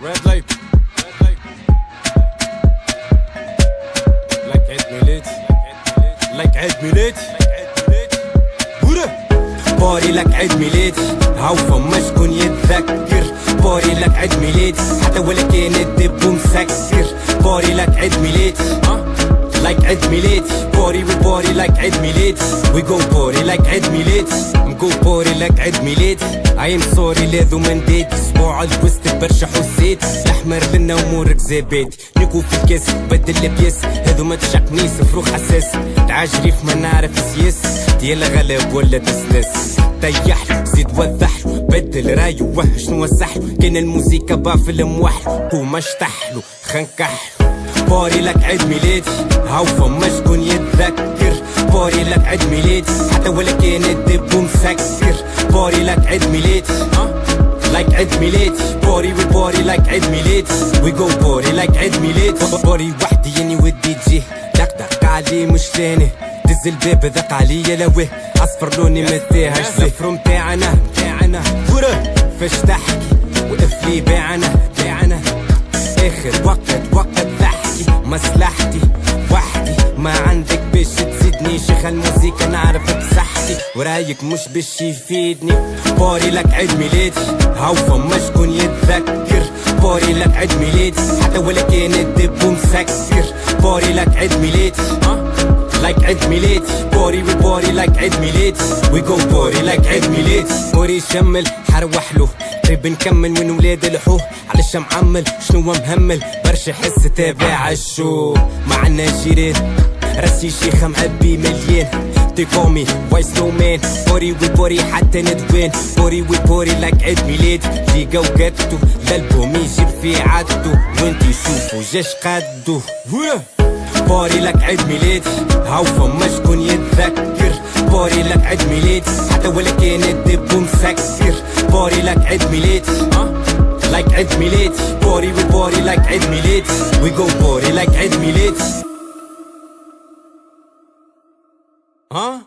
Red light. Like عيد ميلاد. like عيد ميلادي. party like عيد ميلاد هاو فما شكون يتذكر party like عيد ميلاد حتى ولا كان الدب مسكر party like عيد ميلادي like عيد ميلادي party we party like عيد ميلادي we go party like عيد ميلادي we go party like عيد ميلادي ايم سوري لاذو من ديدي أسبوع البوست برشا حسيت الاحمر لنا أمورك زبادي نيكو في الكاس بدل البياس. هذو ما تشقنيش فروخ حساس تعجري في ما نعرف سياس. ديال غلب ولا تسلس طيح زيد وضح. بدل رايو وه شنو وسح كان الموسيقى بافل موحل وما اشتحلو خنكحلو. باري لك عيد ميلادي هاو فما شكون يتذكر؟ باري لك عيد ميلادي حتى ولا كان الدب مسكر باري لك عيد ميلادي لايك عيد ميلادي وي بوري لايك عيد ميلادي وي جو بوري لايك عيد ميلادي بوري وحدي يعني ودي تجي دق دق علي مش ثاني. دز الباب ذق عليا لويه أصفر لوني متاهش صفر متاعنا. متاعنا. فاش تحكي. وقف لي باعنا. باعنا. آخر وقت وقت. باش تزيدني شيخ الموسيقى نعرف بصحتي ورايك مش باش يفيدني. بوري لك عيد ميلادي. هاو فما شكون يتذكر؟ بوري لك عيد ميلادي. حتى ولا كان الدب مسكر. بوري لك عيد ميلادي. لايك عيد ميلادي. بوري وي بوري لايك عيد ميلادي. وي جو بوري لايك عيد ميلادي. بوري شمل حروح له. قريب نكمل من ولاد الحوه. على معمل شنو مهمل؟ برشا حس تابع الشو معنا جيران راسي شيخ معبي مليان. واي سنو مان بوري وي بوري حتى ندوان. بوري وي بوري لايك عيد ميلاد. جيجا وقدتو الالبوم يجيب في عدتو وانتي شوفوا جاش قدو بوري لك عيد ميلادي هاو فما شكون يتذكر. بوري لك عيد ميلادي حتى ولا كان الدب مسكر. بوري لك عيد ميلادي like عيد ميلادي party we party like عيد ميلادي we go party like عيد ميلادي 啊？